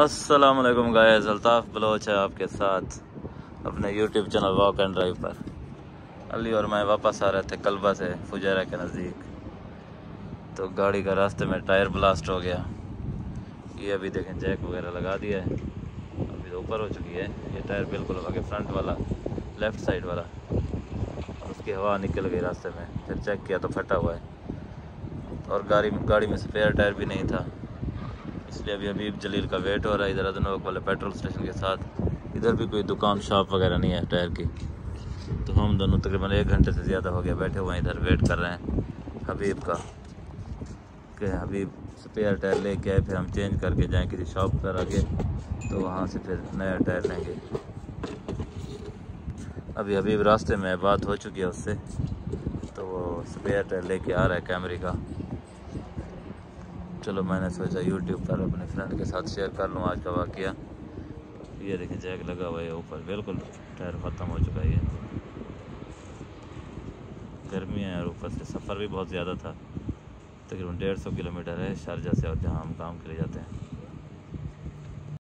Aslam guys Altaf Bloch है आपके साथ अपने YouTube channel walk and drive पर। अली और मैं वापस आ रहे थे कलबा से, फुजैरा के नज़दीक। तो गाड़ी का रास्ते में टायर ब्लास्ट हो गया। ये अभी देखें, जैक वगैरह लगा दिया है। अभी तो ऊपर हो चुकी है। ये टायर बिल्कुल आगे फ्रंट वाला लेफ़्ट साइड वाला। और उसकी हवा निकल गई रास्ते में। फिर चेक किया तो फटा हुआ है। और गाड़ी गाड़ी में स्पेयर टायर भी नहीं था। इसलिए अभी अभी जलील का वेट हो रहा है, इधर अदनोक वाले पेट्रोल स्टेशन के साथ। इधर भी कोई दुकान, शॉप वगैरह नहीं है टायर की। तो हम दोनों तकरीबन एक घंटे से ज़्यादा हो गया बैठे हुए हैं, इधर वेट कर रहे हैं। हबीब का, कि हबीब स्पेयर टायर लेके आए, फिर हम चेंज करके जाएँ किसी शॉप पर आगे तो वहाँ से फिर नया टायर लेंगे। अभी हबीब रास्ते में बात हो चुकी है उससे तो वो स्पेयर टायर लेके आ रहा है कैमरे का। चलो मैंने सोचा यूट्यूब पर अपने फ्रेंड के साथ शेयर कर लूँ आज का वाक्य। ये देखें जैक लगा हुआ है ऊपर। बिल्कुल टायर ख़त्म हो चुका है गर्मी है और ऊपर से। सफ़र भी बहुत ज़्यादा था। तकरीबन डेढ़ सौ किलोमीटर है शारजा से और जहाँ हम काम के लिए जाते हैं।